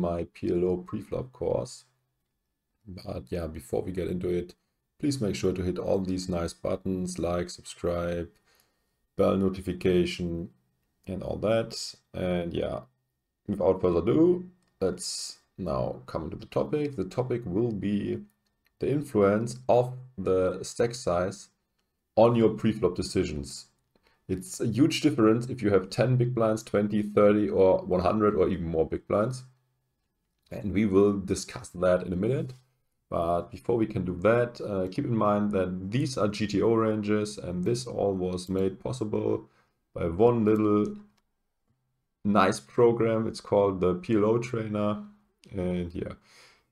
my PLO preflop course. But yeah, before we get into it, please make sure to hit all these nice buttons like subscribe, bell notification and all that. And yeah, without further ado, let's now come to the topic. The topic will be the influence of the stack size on your preflop decisions. It's a huge difference if you have 10 big blinds, 20, 30 or 100 or even more big blinds. And we will discuss that in a minute. But before we can do that, uh, keep in mind that these are GTO ranges and this all was made possible by one little nice program. It's called the PLO trainer. And yeah,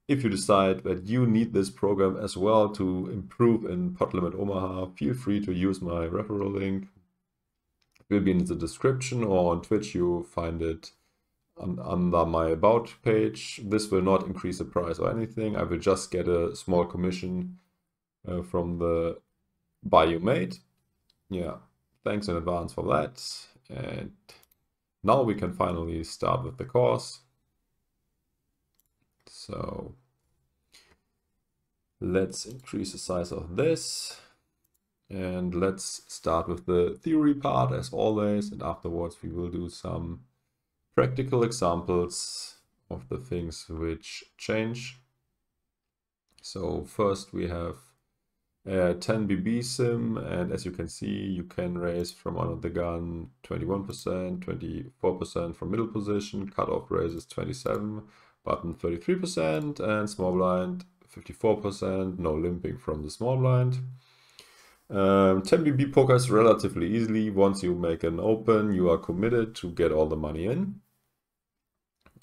if you decide that you need this program as well to improve in Pot Limit Omaha, feel free to use my referral link. It will be in the description or on Twitch you find it under my about page. This will not increase the price or anything. I will just get a small commission uh, from the buy you made. Yeah, thanks in advance for that. And now we can finally start with the course. So let's increase the size of this. And let's start with the theory part as always. And afterwards we will do some practical examples of the things which change. So first we have a 10 BB sim and as you can see you can raise from under the gun 21%, 24% from middle position, cutoff raises 27, button 33% and small blind 54%, no limping from the small blind. Um, 10 BB poker is relatively easily. Once you make an open, you are committed to get all the money in.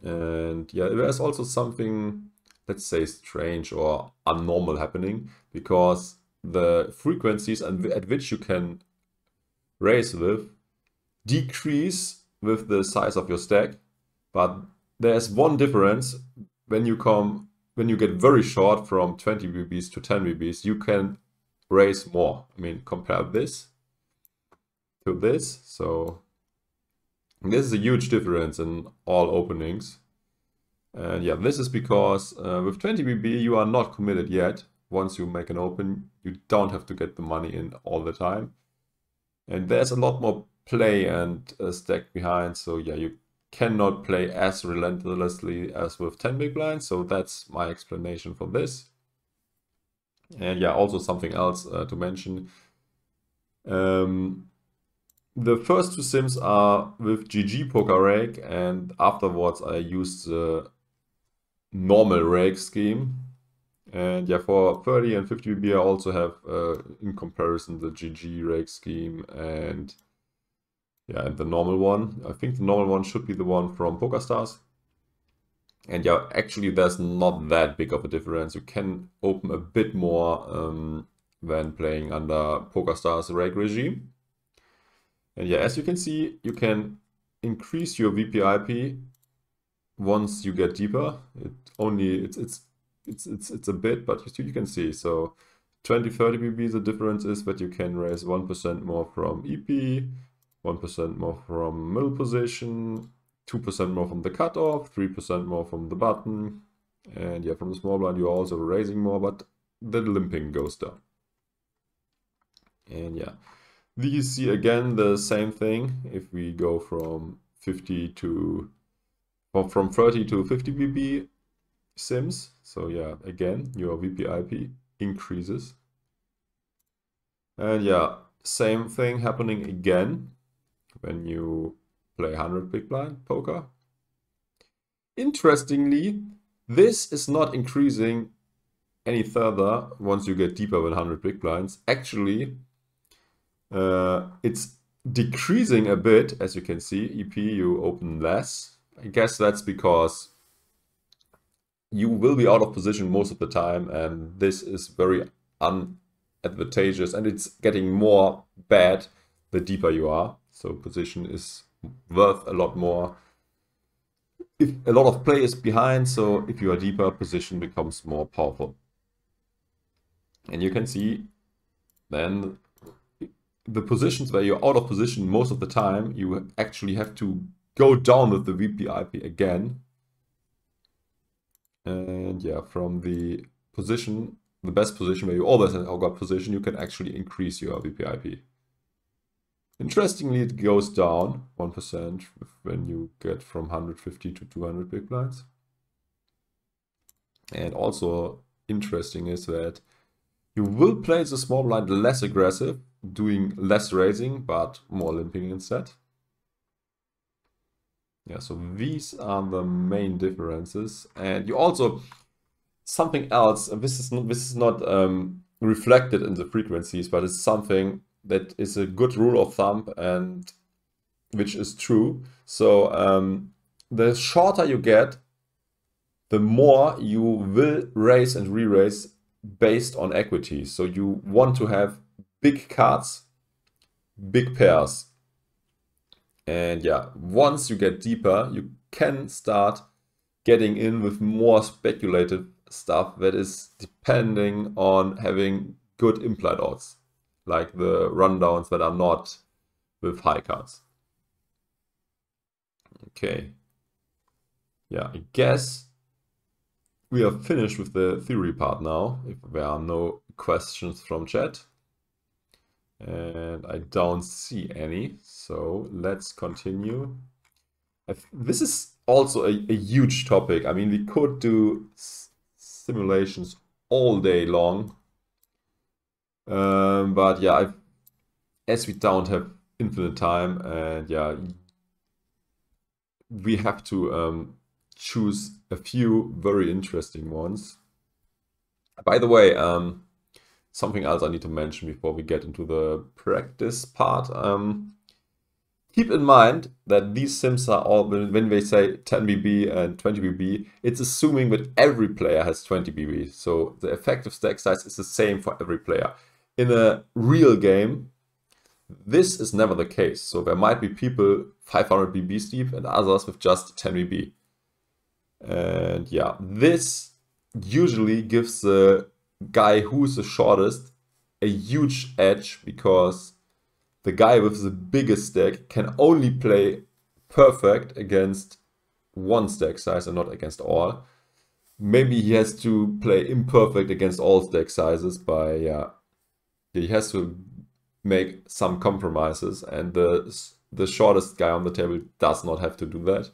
And yeah, there's also something, let's say, strange or abnormal happening because the frequencies and at which you can raise with decrease with the size of your stack. But there's one difference when you come when you get very short from 20 BBs to 10 BBs, you can raise more. I mean, compare this to this. So this is a huge difference in all openings. And yeah, this is because uh, with 20 BB, you are not committed yet. Once you make an open, you don't have to get the money in all the time. And there's a lot more play and uh, stack behind. So yeah, you cannot play as relentlessly as with 10 big blinds. So that's my explanation for this. And yeah, also something else uh, to mention. Um, the first two sims are with GG Poker Rake and afterwards I used the normal rake scheme. And yeah, for 30 and 50 BB I also have uh, in comparison the GG rake scheme and yeah, and the normal one. I think the normal one should be the one from PokerStars. And yeah, actually there's not that big of a difference. You can open a bit more um, when playing under PokerStars rake regime. And yeah, as you can see, you can increase your VPIP once you get deeper. It only it's it's it's it's it's a bit, but you, still you can see. So 20, 30 BB, the difference is that you can raise 1% more from EP, 1% more from middle position, 2% more from the cutoff, 3% more from the button. And yeah, from the small blind, you're also raising more, but the limping goes down. And yeah, you see again the same thing if we go from 50 to from 30 to 50 BB sims. So yeah, again, your VPIP increases. And yeah, same thing happening again when you play 100 big blind poker. Interestingly, this is not increasing any further once you get deeper than 100 big blinds. Actually, uh, it's decreasing a bit, as you can see. EP, you open less. I guess that's because you will be out of position most of the time, and this is very unadvantageous, and it's getting more bad the deeper you are. So position is worth a lot more. If a lot of play is behind, so if you are deeper, position becomes more powerful. And you can see then the positions where you're out of position most of the time, you actually have to go down with the VPIP again And yeah, from the position, the best position where you always have got position, you can actually increase your VPIP. Interestingly, it goes down 1% when you get from 150 to 200 big blinds. And also interesting is that you will play the small blind less aggressive, doing less raising, but more limping instead. Yeah, so these are the main differences. And you also, something else, this is not, this is not um, reflected in the frequencies, but it's something that is a good rule of thumb and which is true. So um, the shorter you get, the more you will raise and re-raise based on equity. So you want to have big cards, big pairs. And yeah, once you get deeper, you can start getting in with more speculative stuff that is depending on having good implied odds, like the rundowns that are not with high cards. Okay. Yeah, I guess we are finished with the theory part now, if there are no questions from chat. And I don't see any, so let's continue. This is also a, a huge topic. I mean, we could do simulations all day long. Um, but yeah, I've, as we don't have infinite time, and yeah, we have to um, choose a few very interesting ones. By the way, um, something else I need to mention before we get into the practice part. Um, keep in mind that these sims are all, when they say 10 BB and 20 BB, it's assuming that every player has 20 BB. So the effective stack size is the same for every player. In a real game, this is never the case. So there might be people 500 BB deep and others with just 10 BB. And yeah, this usually gives the guy who's the shortest a huge edge because the guy with the biggest stack can only play perfect against one stack size and not against all. Maybe he has to play imperfect against all stack sizes by, yeah, he has to make some compromises and the, the shortest guy on the table does not have to do that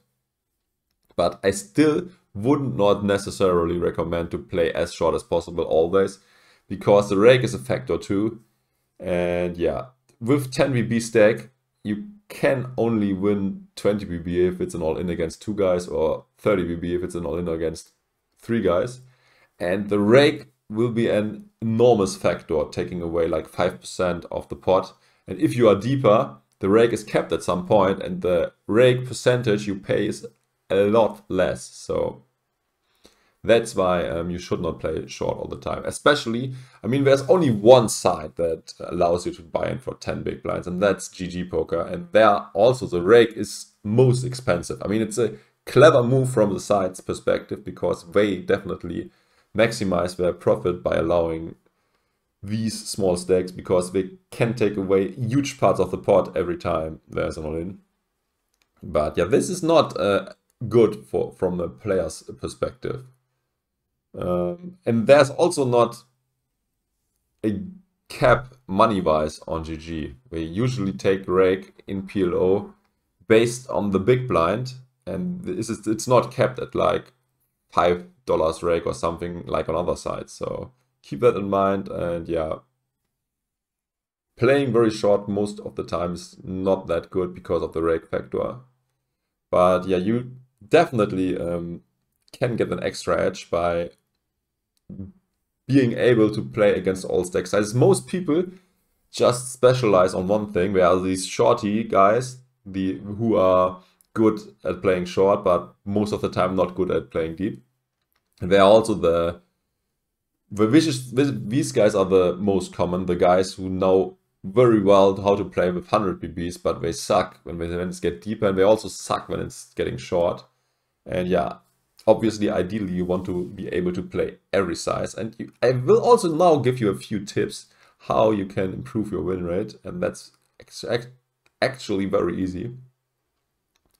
but I still would not necessarily recommend to play as short as possible always because the rake is a factor too. And yeah, with 10 BB stack, you can only win 20 BB if it's an all-in against two guys or 30 BB if it's an all-in against three guys. And the rake will be an enormous factor, taking away like 5% of the pot. And if you are deeper, the rake is kept at some point and the rake percentage you pay is a lot less. So that's why um, you should not play short all the time. Especially, I mean, there's only one side that allows you to buy in for 10 big blinds, and that's GG Poker. And there also the rake is most expensive. I mean, it's a clever move from the side's perspective because they definitely maximize their profit by allowing these small stacks because they can take away huge parts of the pot every time there's an all-in. But yeah, this is not a good for from a player's perspective. Um, and there's also not a cap money-wise on GG. We usually take rake in PLO based on the big blind, and this is, it's not capped at like five dollars rake or something like on other sides. So keep that in mind, and yeah, playing very short most of the time is not that good because of the rake factor. But yeah, you definitely um, can get an extra edge by being able to play against all stack sizes. Most people just specialize on one thing, whereas these shorty guys, the who are good at playing short, but most of the time not good at playing deep. And they're also the the vicious, these guys are the most common, the guys who know very well how to play with 100 BBs, but they suck when, they, when get deeper, and they also suck when it's getting short. And yeah, obviously, ideally, you want to be able to play every size. And you, I will also now give you a few tips how you can improve your win rate. And that's actually very easy.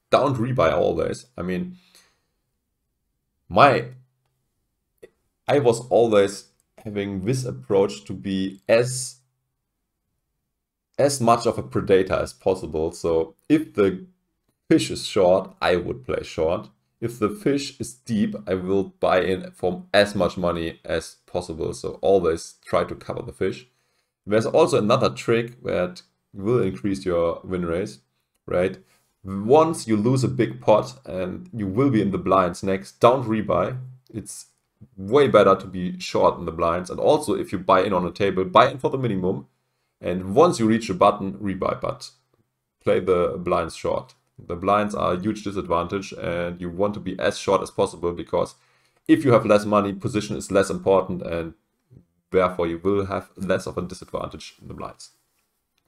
Don't rebuy always. I mean, my I was always having this approach to be as as much of a predator as possible. So if the fish is short, I would play short. If the fish is deep, I will buy in for as much money as possible. So always try to cover the fish. There's also another trick that will increase your win rate, right? Once you lose a big pot and you will be in the blinds next, don't rebuy. It's way better to be short in the blinds. And also, if you buy in on a table, buy in for the minimum. And once you reach a button, rebuy, but play the blinds short. The blinds are a huge disadvantage and you want to be as short as possible because if you have less money, position is less important and therefore you will have less of a disadvantage in the blinds.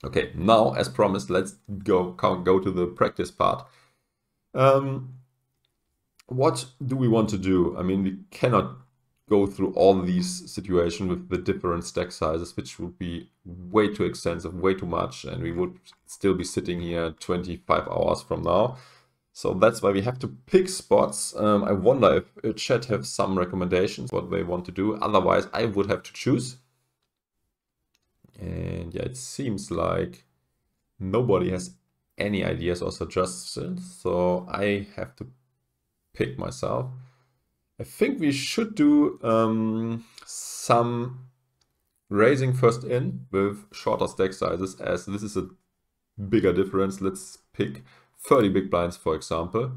Okay, now as promised, let's go, go to the practice part. Um, what do we want to do? I mean, we cannot go through all these situations with the different stack sizes, which would be way too extensive, way too much, and we would still be sitting here 25 hours from now. So that's why we have to pick spots. Um, I wonder if chat have some recommendations what they want to do. Otherwise, I would have to choose. And yeah, it seems like nobody has any ideas or suggestions. So I have to pick myself. I think we should do um, some raising first in with shorter stack sizes as this is a bigger difference. Let's pick 30 big blinds, for example.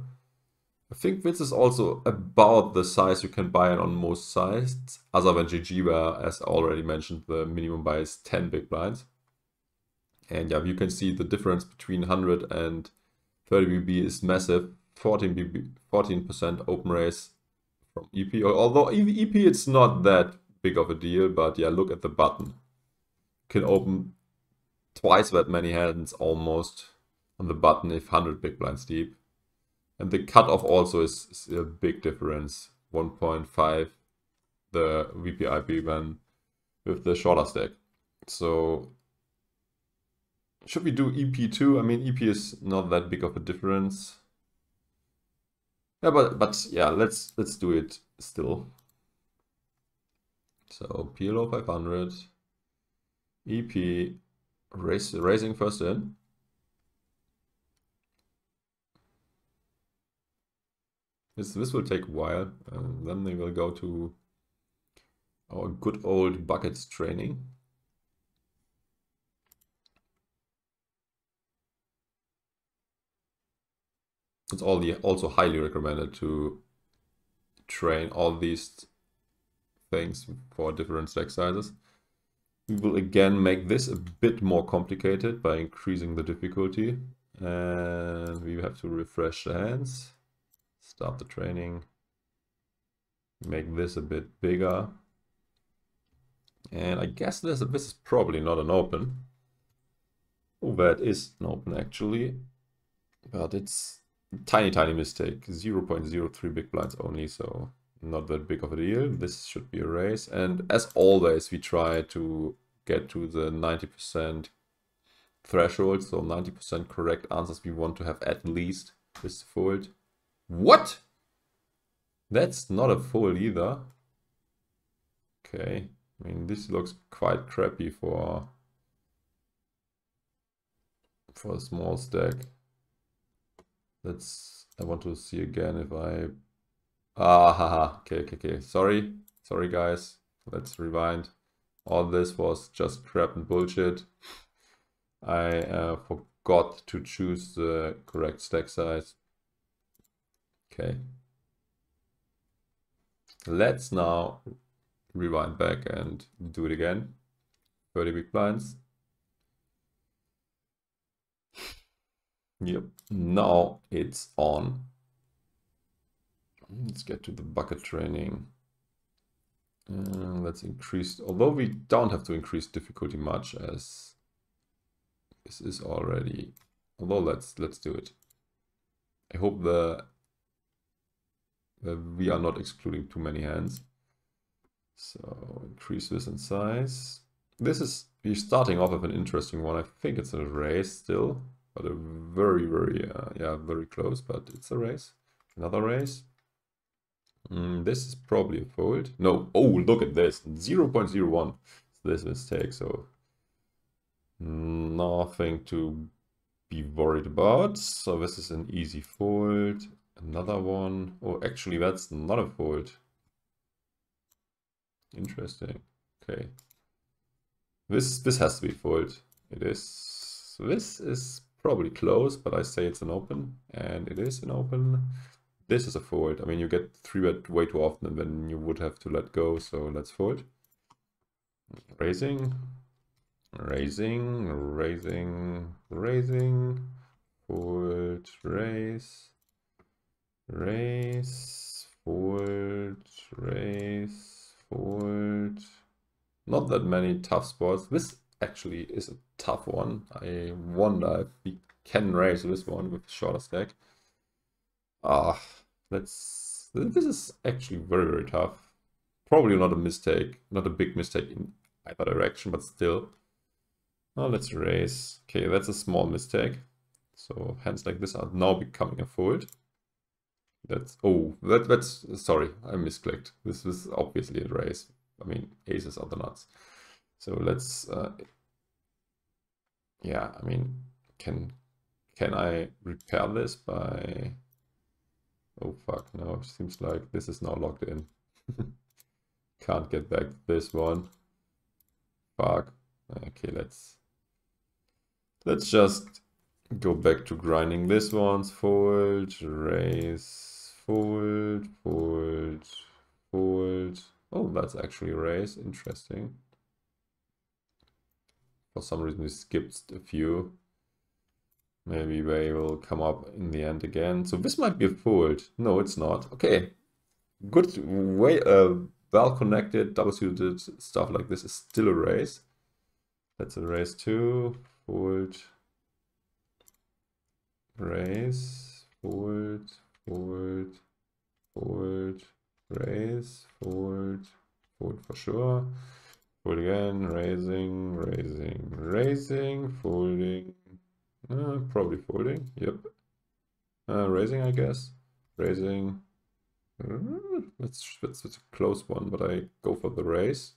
I think this is also about the size you can buy in on most sites, other than GG, where, as already mentioned, the minimum buy is 10 big blinds. And yeah, you can see the difference between 100 and 30 BB is massive. 14 BB, 14% open raise from EP. Although EP, it's not that big of a deal, but yeah, look at the button. Can open twice that many hands almost on the button if 100 big blinds deep. And the cutoff also is, is a big difference. 1.5 the VPIP when with the shorter stack. So should we do EP2? I mean, EP is not that big of a difference. Yeah, but but yeah, let's let's do it still. So PLO 500, EP, raise, raising first in. This, this will take a while. and then we will go to our good old buckets training. It's all the, also highly recommended to train all these things for different stack sizes. We will again make this a bit more complicated by increasing the difficulty. And we have to refresh the hands. Start the training. Make this a bit bigger. And I guess this, this is probably not an open. Oh, that is an open actually. But it's tiny, tiny mistake. 0 0.03 big blinds only, so not that big of a deal. This should be a raise. And as always, we try to get to the 90% threshold. So 90% correct answers we want to have at least this fold. What? That's not a fold either. Okay. I mean, this looks quite crappy for for a small stack. Let's, I want to see again if I, ah, haha, okay, okay, okay, sorry, sorry guys, let's rewind. All this was just crap and bullshit. I uh, forgot to choose the correct stack size. Okay. Let's now rewind back and do it again. 30 big blinds. Yep, now it's on. Let's get to the bucket training. Uh, let's increase, although we don't have to increase difficulty much as this is already, although let's, let's do it. I hope the, the we are not excluding too many hands. So increase this in size. This is, we're starting off with an interesting one. I think it's a raise still but a very, very, uh, yeah, very close, but it's a race. Another race. Mm, this is probably a fold. No, oh, look at this, 0 0.01. This mistake, so nothing to be worried about. So this is an easy fold. Another one. Oh, actually, that's not a fold. Interesting. Okay. This this has to be fold. It is. This is probably close, but I say it's an open, and it is an open. This is a fold. I mean, you get three bet way too often, and then you would have to let go. So let's fold. Raising, raising, raising, raising, fold, raise, raise, fold, raise, fold. Not that many tough spots. This actually is a tough one. I wonder if we can raise this one with a shorter stack. Ah, let's. This is actually very, very tough. Probably not a mistake, not a big mistake in either direction, but still. Now let's raise. Okay, that's a small mistake. So hands like this are now becoming a fold. That's oh that that's sorry I misclicked. This is obviously a raise. I mean aces are the nuts. So let's uh, yeah I mean can can I repair this by oh fuck no it seems like this is now locked in. Can't get back this one. Fuck. Okay, let's let's just go back to grinding this one's fold, raise, fold, fold, fold. Oh, that's actually raise. Interesting. For some reason we skipped a few. Maybe they will come up in the end again. So this might be a fold. No, it's not. Okay. Good way, uh, well connected, double suited stuff like this is still a raise. That's a raise two, fold, raise, fold, fold, fold, raise, fold, fold for sure. Fold again, raising, raising, raising, folding, uh, probably folding, yep. Uh, raising, I guess. Raising. Uh, that's, that's, that's a close one, but I go for the raise.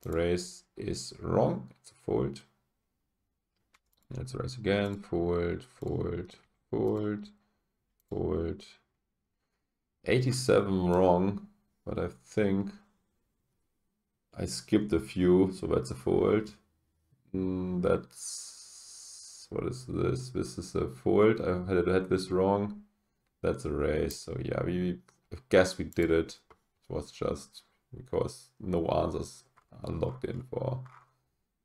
The raise is wrong. It's a fold. Let's raise again. Fold, fold, fold, fold. 87 wrong, but I think I skipped a few, so that's a fold. Mm, that's what is this? This is a fold. I had had this wrong. That's a raise. So yeah, we I guess we did it. It was just because no answers are locked in for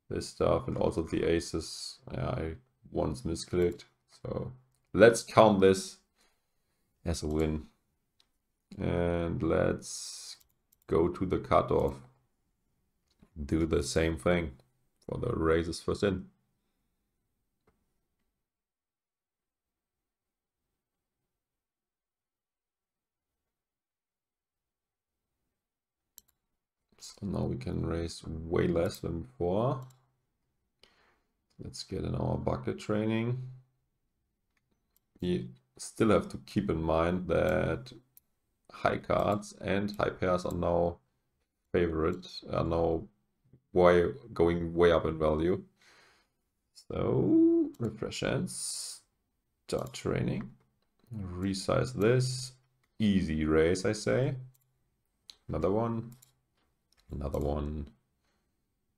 this stuff and also the aces yeah, I once misclicked so let's count this as a win and let's go to the cutoff do the same thing for the raises first in So now we can raise way less than before. Let's get in our bucket training. We still have to keep in mind that high cards and high pairs are now favorite, are now way, going way up in value. So refresh hands, start training, resize this, easy raise I say. Another one, Another one.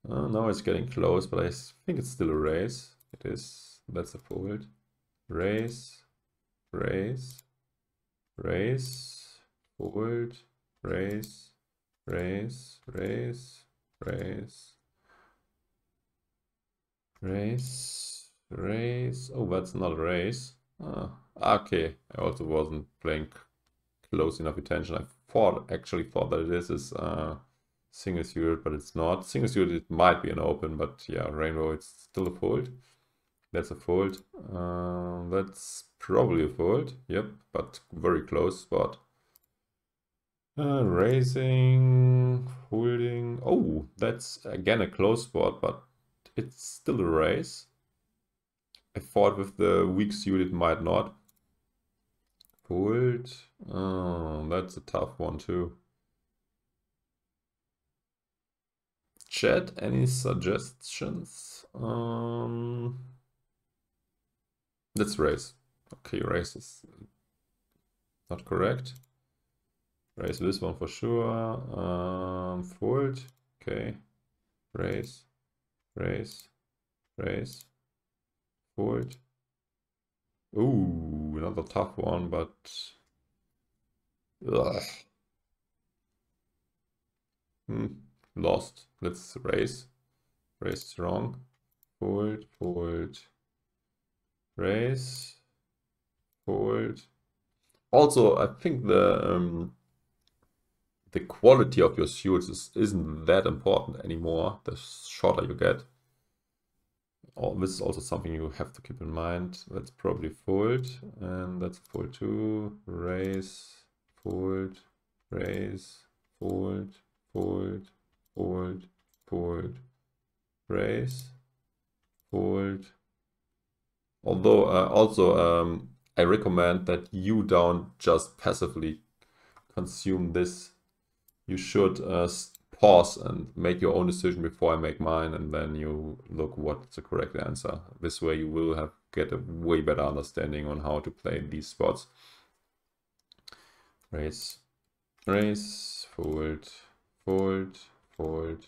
Oh, now it's getting close, but I think it's still a raise. It is. That's a fold. Raise, raise, raise, forward, raise, raise, raise, raise, raise, raise. Oh, that's not a raise. Ah, okay. I also wasn't playing close enough attention. I thought, actually thought that this is uh, single suited, but it's not. Single suited, it might be an open, but yeah, rainbow, it's still a fold. That's a fold. Uh, that's probably a fold. Yep, but very close spot. Uh, raising, holding. Oh, that's again a close spot, but it's still a raise. I thought with the weak suit it might not. Fold. Oh, that's a tough one too. Chat, any suggestions? Um, let's raise. Okay, raise is not correct. Raise this one for sure. Um, fold. Okay. Raise. Raise. Raise. Fold. Ooh, another tough one, but... Ugh. Hmm, lost. Let's raise. Raise strong. Fold, fold. Raise. Fold. Also, I think the um, the quality of your suits is, isn't that important anymore, the shorter you get. Oh, this is also something you have to keep in mind. Let's probably fold, and that's fold two, raise, fold, raise, fold, fold, fold, fold, raise, fold. Although uh, also um, I recommend that you don't just passively consume this you should uh, pause and make your own decision before I make mine, and then you look what's the correct answer. This way you will have get a way better understanding on how to play these spots. Raise, raise, fold, fold, fold.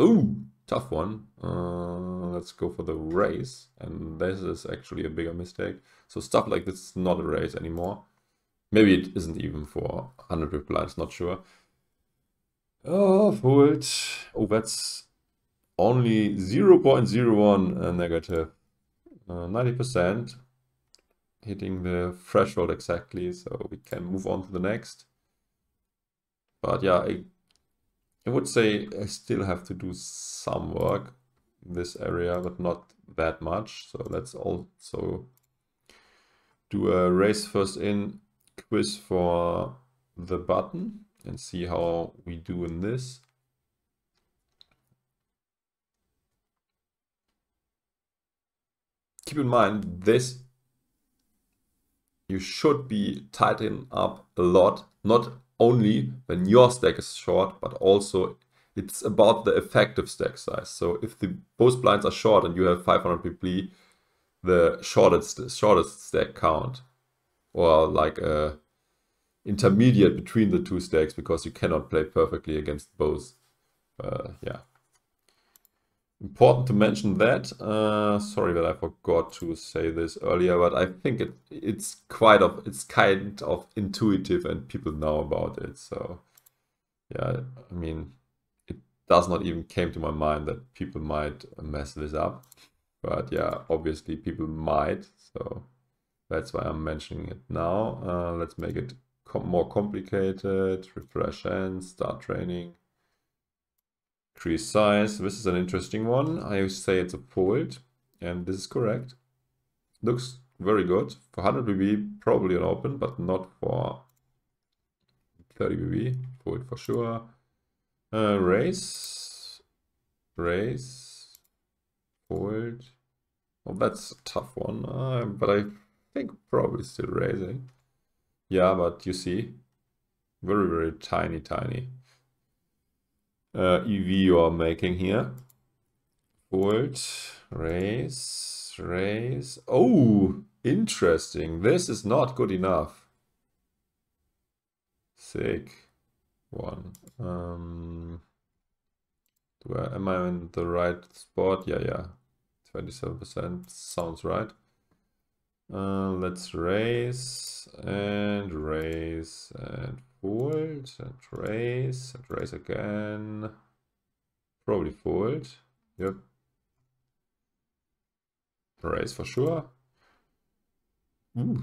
Ooh, tough one. Uh, let's go for the raise, and this is actually a bigger mistake. So stuff like this is not a raise anymore. Maybe it isn't even for 100 big blinds, not sure. Oh, fold. Oh, that's only 0.01 uh, negative. 90% uh, hitting the threshold exactly, so we can move on to the next. But yeah, I, I would say I still have to do some work in this area, but not that much. So let's also do a race first in quiz for the button and see how we do in this. Keep in mind this you should be tightening up a lot, not only when your stack is short, but also it's about the effective stack size. So if the both blinds are short and you have 500 BB, the shortest shortest stack count, or like a intermediate between the two stacks because you cannot play perfectly against both. Uh, yeah. Important to mention that. Uh, sorry that I forgot to say this earlier, but I think it it's quite of it's kind of intuitive and people know about it. So yeah, I mean, it does not even came to my mind that people might mess this up. But yeah, obviously people might. So that's why I'm mentioning it now. Uh, let's make it com more complicated, refresh and start training. Increase size, this is an interesting one. I say it's a fold, and this is correct. Looks very good. For 100 BB, probably an open, but not for 30 BB. Fold for sure. Uh, raise, raise, fold. Well, that's a tough one, uh, but I think probably still raising. Yeah, but you see, very, very tiny, tiny uh, EV you are making here. Fold, raise, raise. Oh, interesting. This is not good enough. Sick one. Um, do I, am I in the right spot? Yeah, yeah. 27% sounds right. Uh, let's raise and raise and fold and raise and raise again. Probably fold. Yep. Raise for sure. Ooh.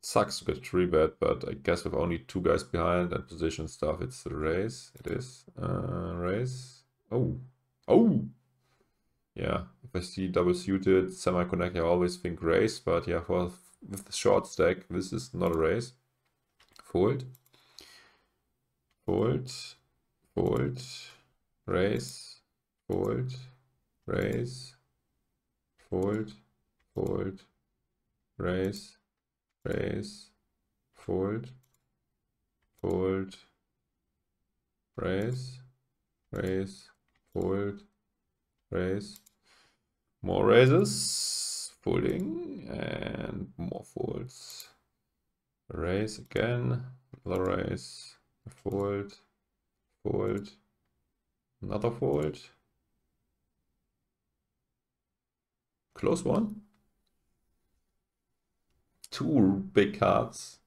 Sucks to get three bet, but I guess with only two guys behind and position stuff, it's the raise. It is. Uh, raise. Oh. Oh! yeah, I see double suited semi-connect, I always think raise, but yeah, for with the short stack, this is not a raise. Fold, fold, fold, raise, fold, raise, fold, fold, raise, raise, fold, fold, raise, raise, fold, raise, more raises, folding, and more folds. Raise again, another raise, fold, fold, another fold, close one. Two big cards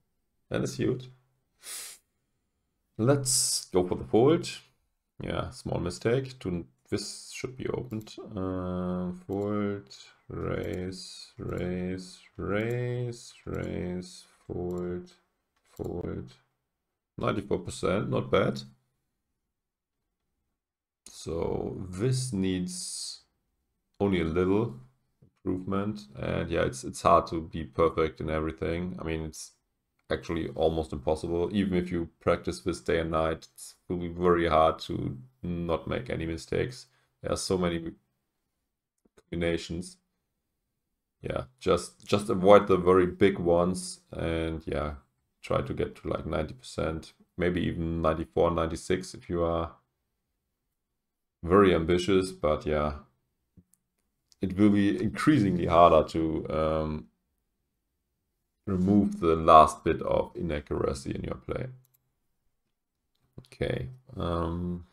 and a suit. Let's go for the fold. Yeah, small mistake. To, this should be opened. Uh, fold, raise, raise, raise, raise, fold, fold. 94%, not bad. So this needs only a little improvement. And yeah, it's it's hard to be perfect in everything. I mean, it's actually almost impossible. Even if you practice this day and night, it will be very hard to not make any mistakes. There are so many combinations. Yeah, just just avoid the very big ones and yeah, try to get to like 90%, maybe even 94, 96 if you are very ambitious, but yeah, it will be increasingly harder to um, remove the last bit of inaccuracy in your play. Okay. Um,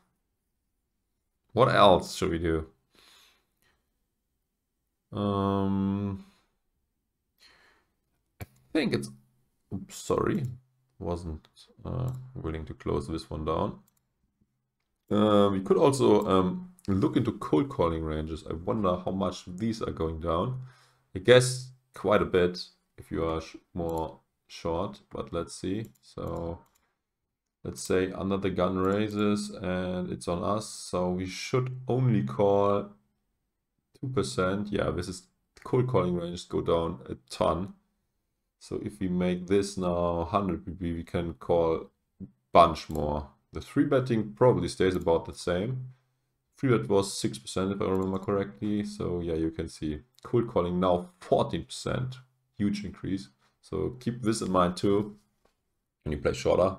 what else should we do? Um, I think it's. Oops, sorry, wasn't uh, willing to close this one down. Uh, we could also um, look into cold calling ranges. I wonder how much these are going down. I guess quite a bit if you are sh more short, but let's see. So let's say under the gun raises and it's on us. So we should only call 2%. Yeah, this is cold calling ranges go down a ton. So if we make this now 100 BB, we can call bunch more. The 3 betting probably stays about the same. 3 bet was 6% if I remember correctly. So yeah, you can see cold calling now 14%. Huge increase. So keep this in mind too. When you play shorter,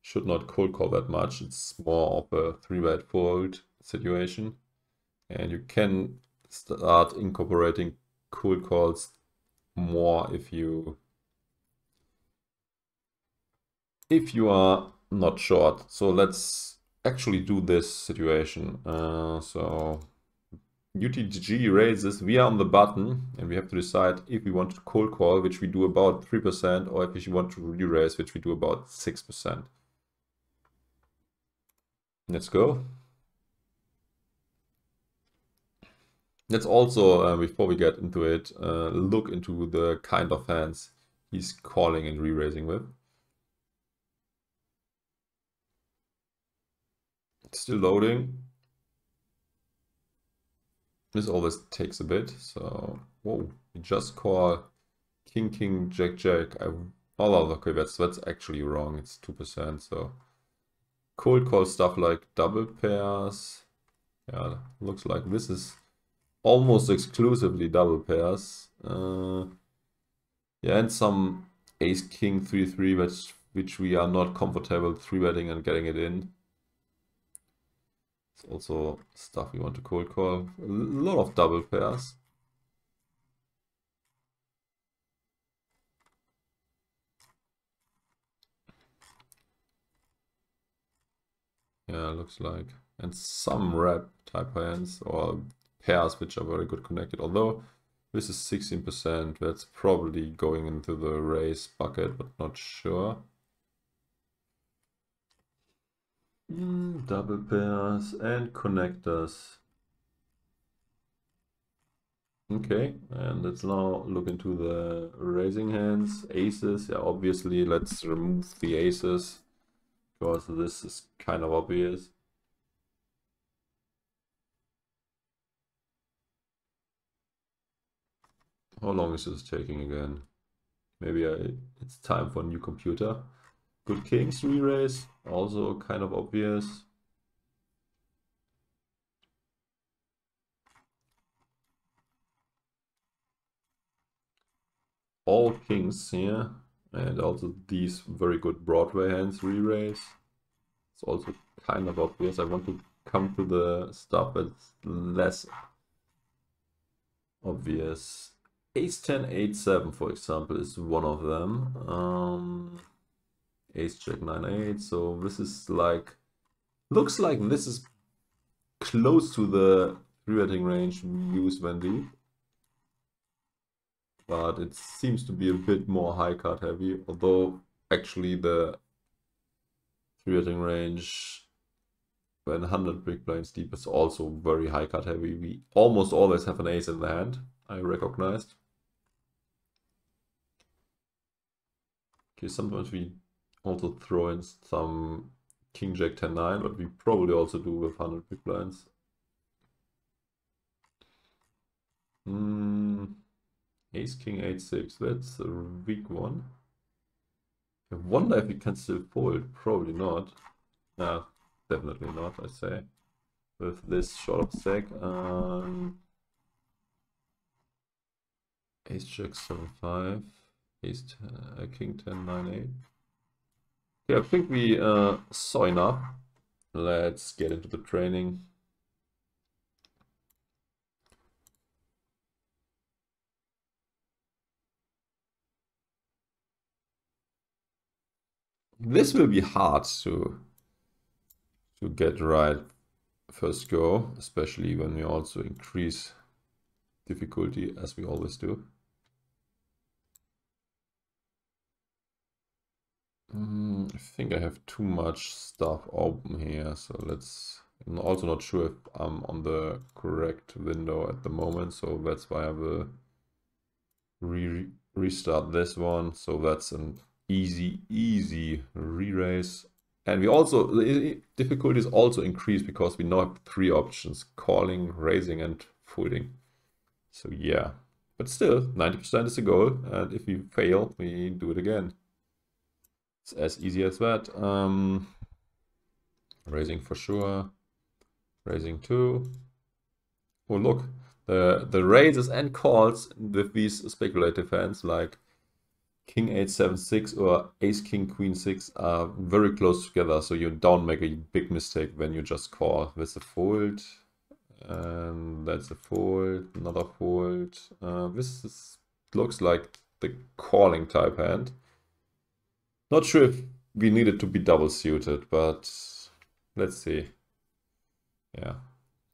should not cold call that much. It's more of a 3 bet fold situation. And you can start incorporating cold calls more if you if you are not short. So let's actually do this situation. Uh, so UTG raises, we are on the button and we have to decide if we want to cold call, which we do about 3%, or if we want to re-raise, which we do about 6%. Let's go. Let's also, uh, before we get into it, uh, look into the kind of hands he's calling and re-raising with. still loading. This always takes a bit, so whoa, we just call King King Jack Jack. I, oh, okay, that's that's actually wrong. It's two percent, so cold call stuff like double pairs. Yeah, looks like this is almost exclusively double pairs. Uh, yeah, and some Ace King three three, which which we are not comfortable three betting and getting it in. It's also stuff we want to cold call. A lot of double pairs. Yeah, looks like. And some red type hands or pairs which are very good connected. Although this is 16%, that's probably going into the raise bucket, but not sure. Mm, double pairs and connectors. Okay, and let's now look into the raising hands. Aces, yeah, obviously let's remove the aces because this is kind of obvious. How long is this taking again? Maybe I, it's time for a new computer. Good kings re-raise, also kind of obvious. All kings here, And also these very good Broadway hands re-raise. It's also kind of obvious. I want to come to the stuff that's less obvious. Ace 10, 8, 7, for example, is one of them. Um, Ace jack 9, 8. So this is like, looks like this is close to the three-betting range we use when deep. But it seems to be a bit more high card heavy, although actually the three-betting range when 100 big blinds deep is also very high card heavy. We almost always have an ace in the hand, I recognized. Okay, sometimes we also throw in some king jack 10 9, but we probably also do with 100 big blinds. Mm, ace king 8 6, that's a weak one. I wonder if we can still fold, probably not. Nah, definitely not, I say. With this short of stack. Um, ace jack 7 5, ace uh, king 10 9 8. Yeah, I think we uh, saw enough. Let's get into the training. This will be hard to to get right first go, especially when we also increase difficulty as we always do. Mm, I think I have too much stuff open here, so let's... I'm also not sure if I'm on the correct window at the moment, so that's why I will re restart this one. So that's an easy, easy re-raise. And we also, the difficulties also increase because we now have three options, calling, raising and folding. So yeah, but still 90% is the goal. And if we fail, we do it again. It's as easy as that. Um, raising for sure. Raising two. Oh, look. The, the raises and calls with these speculative hands like King 8, 7, 6 or Ace, King, Queen 6 are very close together. So you don't make a big mistake when you just call with a fold. And that's a fold, another fold. Uh, this is, looks like the calling type hand. Not sure if we need it to be double suited, but let's see. Yeah,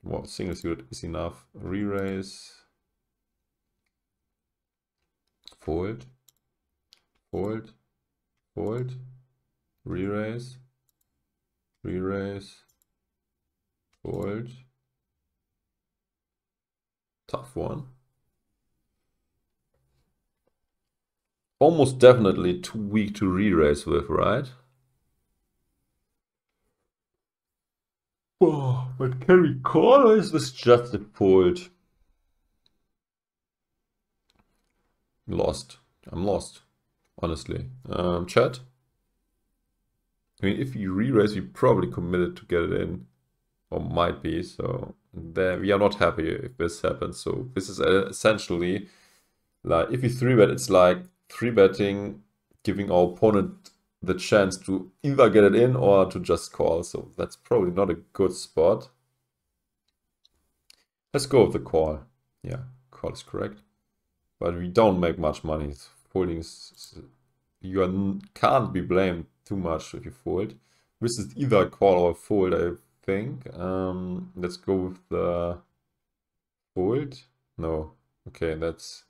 well, single suited is enough. Re-raise. Fold. Fold. Fold. Re-raise. Re-raise. Fold. Tough one. Almost definitely too weak to re-raise with, right? Oh, but can we call or is this just a fold? Lost. I'm lost, honestly. Um, chat? I mean, if you re-raise, we probably committed to get it in. Or might be, so there we are not happy if this happens. So this is essentially like if you 3-bet, it's like three betting, giving our opponent the chance to either get it in or to just call. So that's probably not a good spot. Let's go with the call. Yeah, call is correct. But we don't make much money. Folding you can't be blamed too much if you fold. This is either a call or a fold, I think. Um, let's go with the fold. No, okay, that's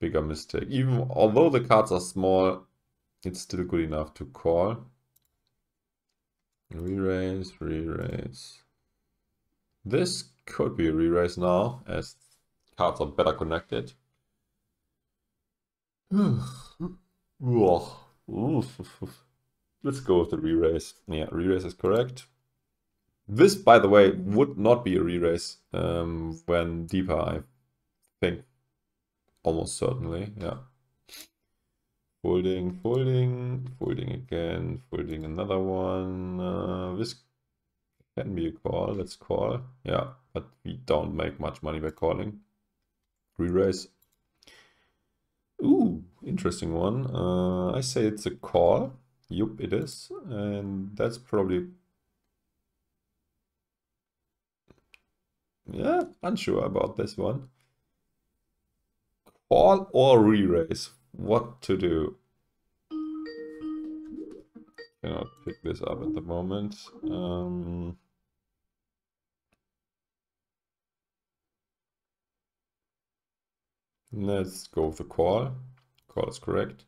bigger mistake. Even although the cards are small, it's still good enough to call. Re-raise, re-raise. This could be a re-raise now, as cards are better connected. Let's go with the re-raise. Yeah, re-raise is correct. This, by the way, would not be a re-raise um, when deeper, I think. Almost certainly, yeah. Folding, folding, folding again, folding another one. Uh, this can be a call, let's call. Yeah, but we don't make much money by calling. Re-raise. Ooh, interesting one. Uh, I say it's a call. Yup, it is. And that's probably... Yeah, unsure about this one. Call or re-raise? What to do? Cannot pick this up at the moment. Um, Let's go with the call. Call is correct.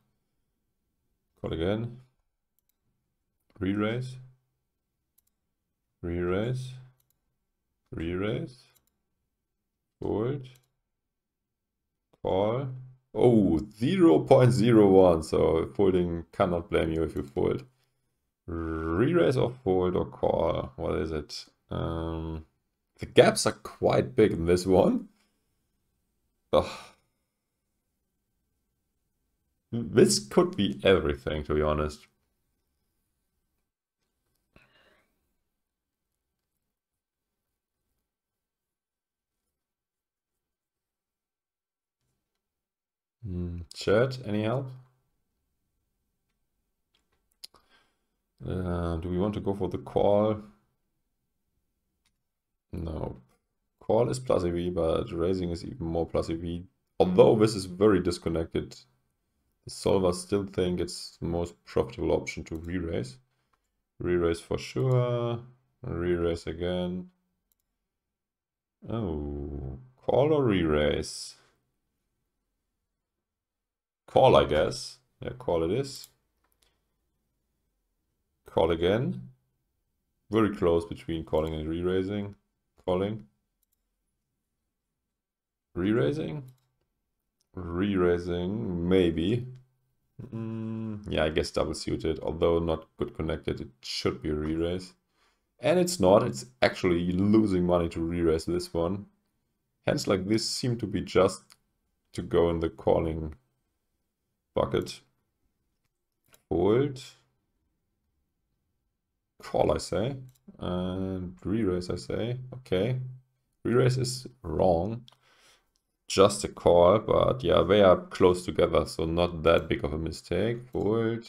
Call again. Re-raise. Re-raise. Re-raise. Fold. Call. Oh, 0 0.01. So folding cannot blame you if you fold. Re-raise or fold or call. What is it? Um, the gaps are quite big in this one. Ugh. This could be everything, to be honest. Mm, chat, any help? Uh, do we want to go for the call? No. Call is plus EV, but raising is even more plus EV. Although this is very disconnected the solver still think it's the most profitable option to re-raise. Re-raise for sure. Re-raise again. Oh, call or re-raise? Call, I guess. Yeah, call it is. Call again. Very close between calling and re-raising. Calling. Re-raising? Re-raising, maybe. Mm, yeah, I guess double suited, although not good connected, it should be a re-raise. And it's not, it's actually losing money to re-raise this one. Hands like this seem to be just to go in the calling bucket. Fold. Call, I say. And re-raise, I say. Okay. Re-raise is wrong just a call, but yeah, they are close together, so not that big of a mistake. Fold,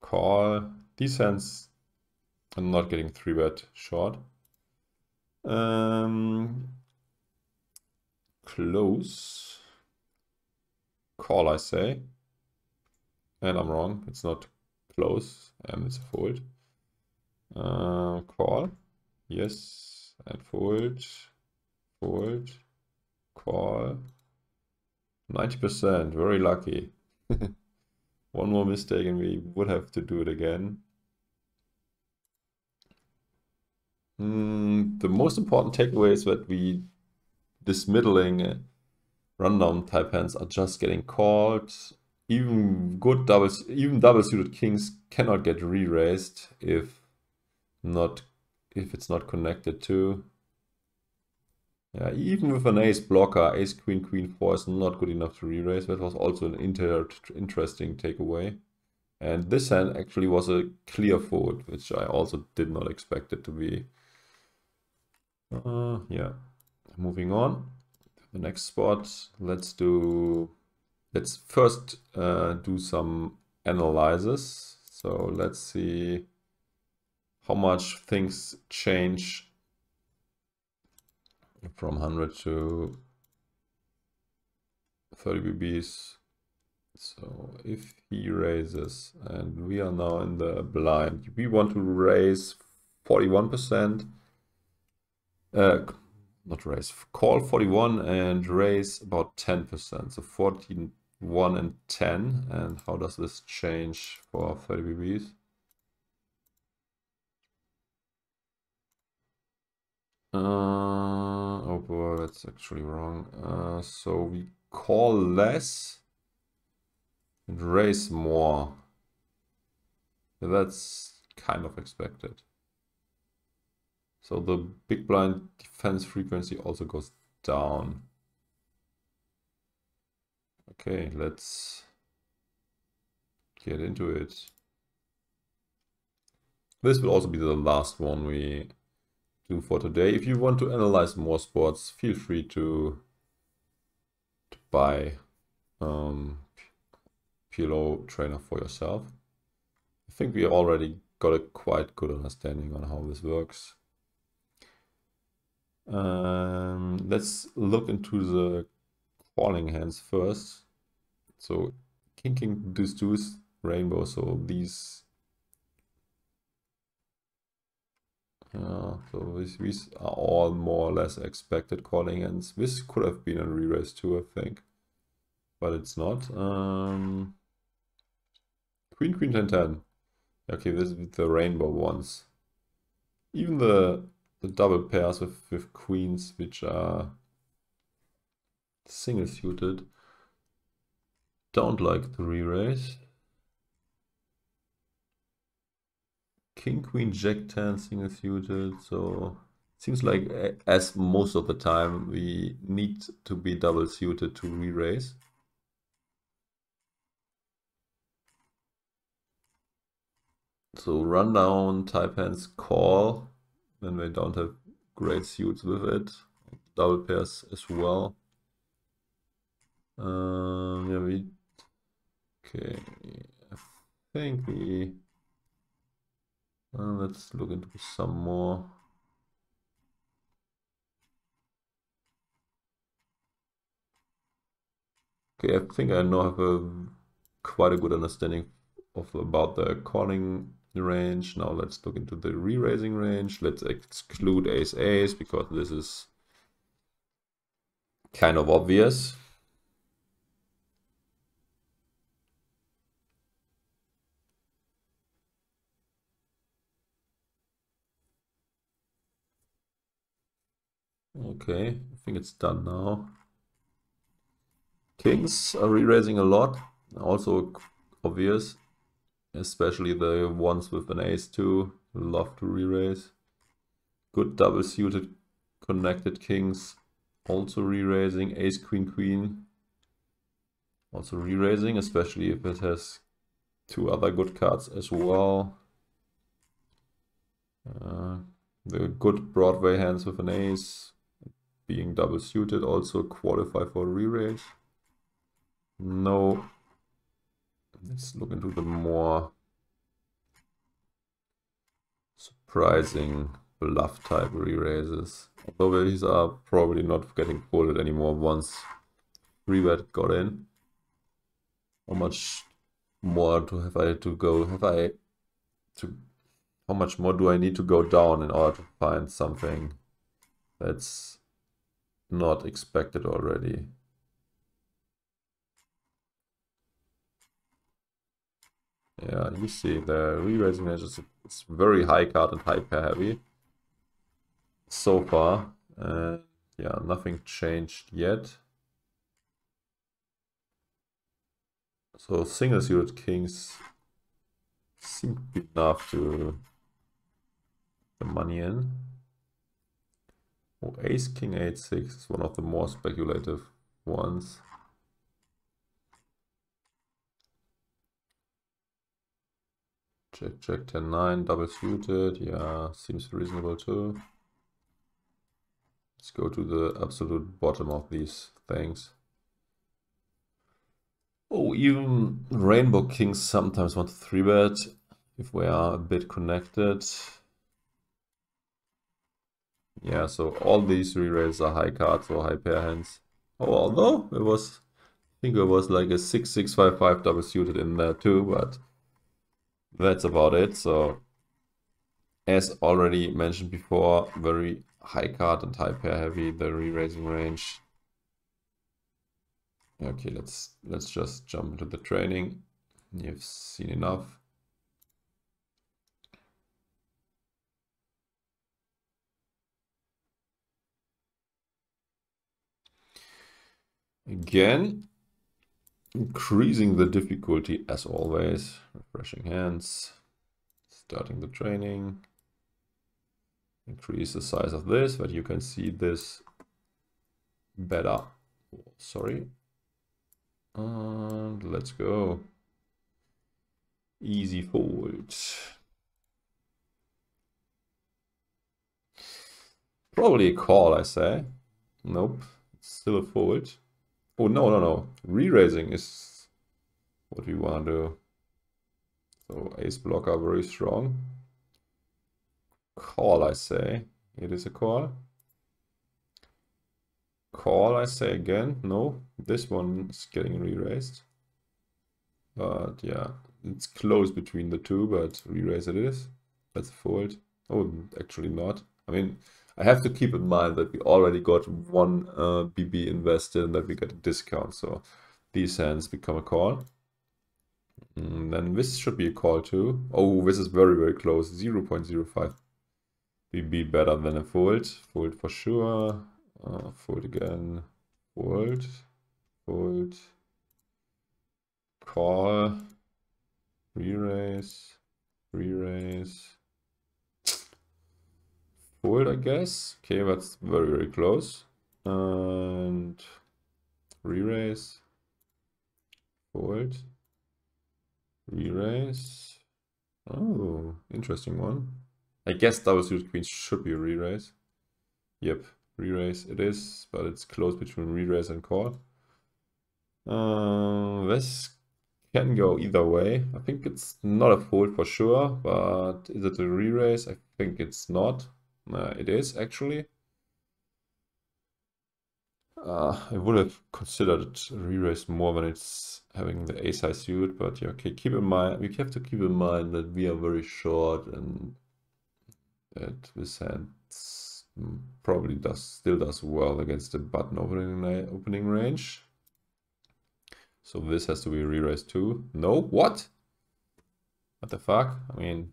call. These hands I'm not getting 3-bet short. Um, close. Call, I say. And I'm wrong. It's not close, and it's a fold. Uh, call. Yes, and fold. Fold call. 90%, very lucky. One more mistake and we would have to do it again. Mm, the most important takeaway is that we, this middling rundown type hands are just getting called. Even good doubles, even double suited kings cannot get re-raised if not, if it's not connected to. Yeah, even with an ace blocker, ace queen queen 4 is not good enough to re-raise. That was also an inter interesting takeaway. And this hand actually was a clear fold, which I also did not expect it to be. Uh, yeah, moving on. The next spot, let's do, let's first uh, do some analysis. So let's see how much things change from 100 to 30 BBs. So if he raises, and we are now in the blind, we want to raise 41%, uh, not raise, call 41 and raise about 10%. So 14, 1 and 10. And how does this change for 30 BBs? Uh, oh boy, that's actually wrong. Uh, so we call less and raise more. That's kind of expected. So the big blind defense frequency also goes down. Okay, let's get into it. This will also be the last one we do for today. If you want to analyze more sports, feel free to, to buy um, PLO trainer for yourself. I think we already got a quite good understanding on how this works. Um, let's look into the calling hands first. So King King Deuce Deuce Rainbow, so these uh, so these, these are all more or less expected calling hands. This could have been a re-raise too, I think. But it's not. Um, Queen Queen 10 10. Okay, this is the rainbow ones. Even the the double pairs with, with queens which are single suited don't like the re-raise. King, Queen, Jack 10 single suited, so seems like as most of the time we need to be double suited to re-raise. So rundown type hands call when they don't have great suits with it. Double pairs as well. Um, yeah, we okay. I think we. Uh, let's look into some more. Okay, I think I now have a quite a good understanding of about the calling range. Now let's look into the re-raising range. Let's exclude ace ace because this is kind of obvious. Okay, I think it's done now. Kings are re-raising a lot, also obvious especially the ones with an ace too. love to re-raise. Good double suited connected kings also re-raising, ace queen queen also re-raising, especially if it has two other good cards as well. Uh, the good Broadway hands with an ace being double suited also qualify for re-raise. No Let's look into the more surprising bluff type re-raises. Although these are probably not getting folded anymore once rebet got in. How much more do have I to go? Have I to how much more do I need to go down in order to find something that's not expected already? Yeah, you see the re-raising range is it's very high card and pair heavy so far. And yeah, nothing changed yet. So single suited kings seem to be enough to the money in. Oh, ace king 8 6 is one of the more speculative ones. Jack, jack, 10, 9, double suited. Yeah, seems reasonable too. Let's go to the absolute bottom of these things. Oh, even Rainbow Kings sometimes want to 3-bet if we are a bit connected. Yeah, so all these re-raises are high cards or high pair hands. Oh, although it was, I think it was like a 6-6-5-5 double suited in there too, but that's about it. So as already mentioned before, very high card and high pair heavy, the re-raising range. Okay, let's let's just jump into the training. You've seen enough. Again, Increasing the difficulty as always. Refreshing hands. Starting the training. Increase the size of this, but you can see this better. Sorry. And let's go. Easy fold. Probably a call, I say. Nope, it's still a fold. Oh, no, no, no. Re-raising is what we want to do. So ace blocker very strong. Call, I say. It is a call. Call, I say again. No, this one is getting re-raised. But yeah, it's close between the two, but re-raise it is. That's a fold. Oh, actually not. I mean, I have to keep in mind that we already got one uh, BB invested and that we get a discount. So these hands become a call. And mm, then this should be a call too. Oh, this is very, very close. 0 0.05 BB better than a fold. Fold for sure. Uh, fold again. Fold. Fold. Call. Re-raise. Re-raise. Fold, I guess. Okay, that's very, very close. And re-raise. Fold. Re-raise. Oh, interesting one. I guess double suited queens should be a re-raise. Yep, re-raise it is, but it's close between re-raise and call. Uh, this can go either way. I think it's not a fold for sure, but is it a re-raise? I think it's not. Uh, it is actually. Uh, I would have considered re-raise more when it's having the ace-high suit, but yeah, okay, keep in mind, we have to keep in mind that we are very short and that this hand probably does still does well against the button opening opening range. So this has to be re-raised too. No, what? What the fuck? I mean,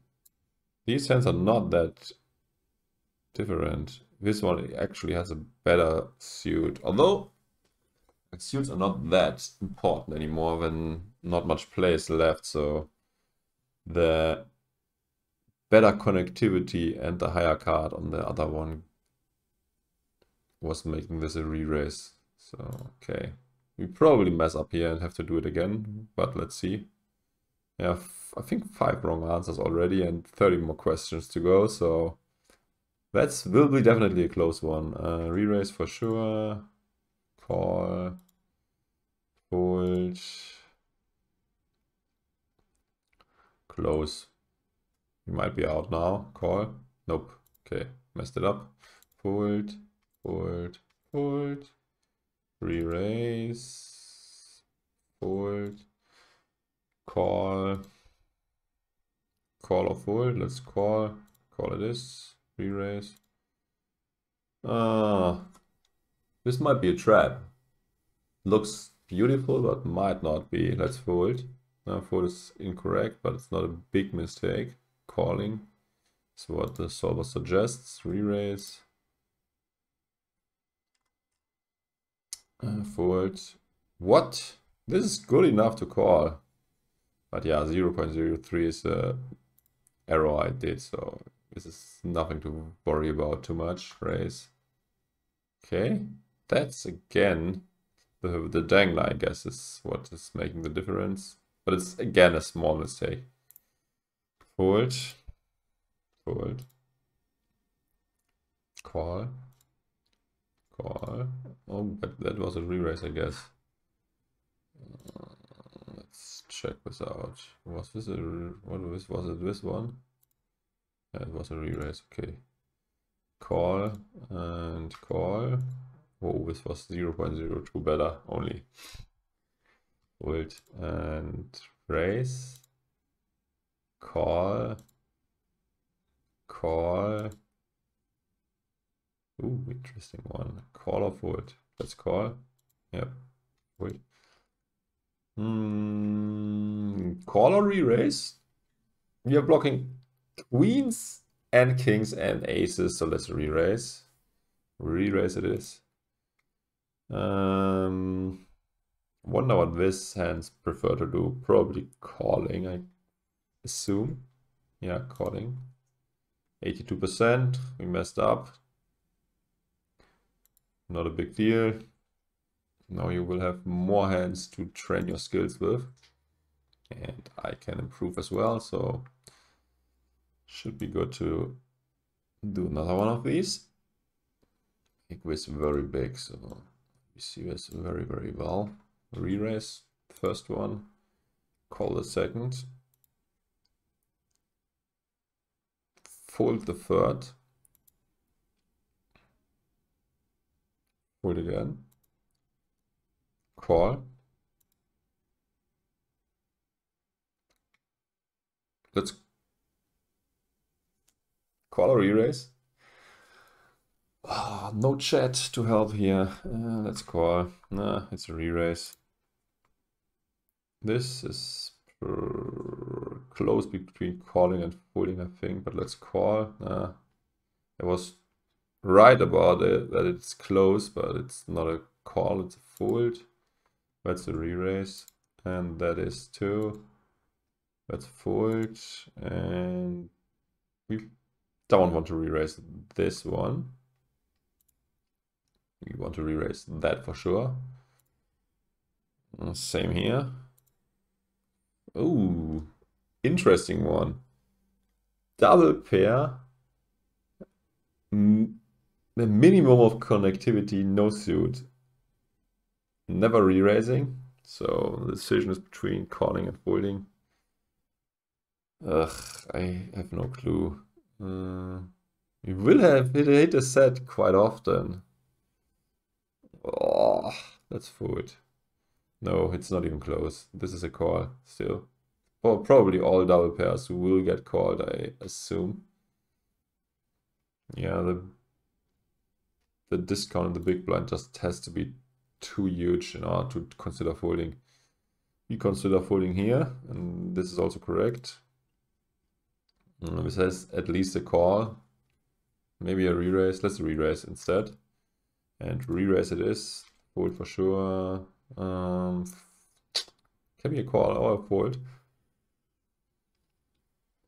these hands are not that different. This one actually has a better suit, although suits are not that important anymore when not much place left, so the better connectivity and the higher card on the other one was making this a re-raise. So, okay. We probably mess up here and have to do it again, but let's see. Yeah, I think five wrong answers already and 30 more questions to go, so that's will be definitely a close one. Uh, re-raise for sure. Call. Fold. Close. You might be out now. Call. Nope. Okay. Messed it up. Fold. Fold. Fold. Re-raise. Fold. Call. Call or fold. Let's call. Call it is. Re-raise. Ah, this might be a trap. Looks beautiful, but might not be. Let's fold. Now fold is incorrect, but it's not a big mistake. Calling is what the solver suggests. Re-raise. Uh, fold. What? This is good enough to call. But yeah, 0 0.03 is a error I did, so this is nothing to worry about too much. Raise. Okay. That's again the, the dangler, I guess, is what is making the difference. But it's again a small mistake. Fold. Fold. Call. Call. Oh, but that was a re-raise, I guess. Uh, let's check this out. Was this a what was was it this one? It was a re-raise, okay. Call and call. Oh, this was 0 0.02 better only. Hold and raise. Call. Call. Ooh, interesting one. Call or fold. Let's call. Yep. Wait. Mm, call or re-raise? We are blocking queens and kings and aces. So let's re-raise. Re-raise it is. Um, wonder what this hands prefer to do. Probably calling, I assume. Yeah, calling. 82%. We messed up. Not a big deal. Now you will have more hands to train your skills with. And I can improve as well, so should be good to do another one of these. Make this very big, so We see this very, very well. Re-raise, first one. Call the second. Fold the third. Fold again. Call. Let's call or erase. Oh, no chat to help here. Uh, let's call. Nah, it's a re-raise. This is close between calling and folding, I think, but let's call. Nah, I was right about it, that it's close, but it's not a call, it's a fold. That's a re-raise, and that is two. That's fold, and we don't want to re-raise this one. We want to re-raise that for sure. Uh, same here. Oh, interesting one. Double pair. The minimum of connectivity, no suit. Never re-raising. So the decision is between calling and folding. Ugh, I have no clue. Uh, we will have hit a set quite often. Oh, that's food. No, it's not even close. This is a call still. Well, probably all double pairs will get called, I assume. Yeah, the the discount in the big blind just has to be too huge in order to consider folding. We consider folding here, and this is also correct. This has at least a call. Maybe a re-raise. Let's re-raise instead. And re-raise it is. Fold for sure. Um, can be a call or a fold.